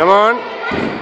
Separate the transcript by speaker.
Speaker 1: Come on.